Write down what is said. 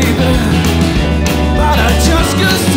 baby. But I just cause